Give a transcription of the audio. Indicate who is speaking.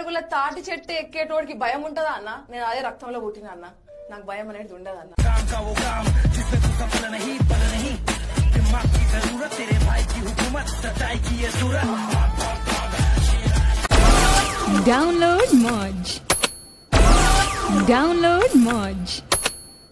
Speaker 1: అడుగుల తాటి చెట్టు ఎక్కేటోడికి భయం ఉంటదా అన్న? నేను అదే రక్తంలో పుట్టిన అన్న. నాకు భయం అనేది ఉండదు అన్న?
Speaker 2: డౌన్లోడ్ మోజ్ డౌన్లోడ్ మోజ్